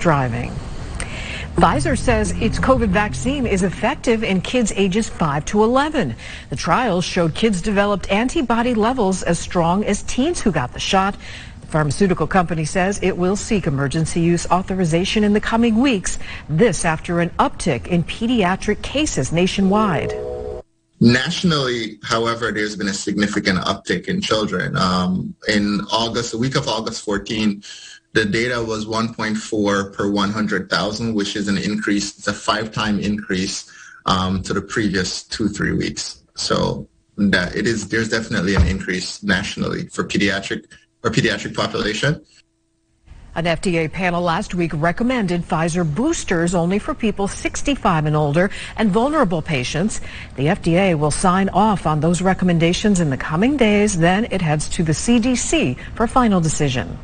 driving. Pfizer says its COVID vaccine is effective in kids ages 5 to 11. The trials showed kids developed antibody levels as strong as teens who got the shot. The pharmaceutical company says it will seek emergency use authorization in the coming weeks. This after an uptick in pediatric cases nationwide. Nationally, however, there's been a significant uptick in children. Um, in August, the week of August 14, the data was 1.4 per 100,000, which is an increase. It's a five-time increase um, to the previous two, three weeks. So that it is, there's definitely an increase nationally for pediatric or pediatric population. An FDA panel last week recommended Pfizer boosters only for people 65 and older and vulnerable patients. The FDA will sign off on those recommendations in the coming days. Then it heads to the CDC for final decision.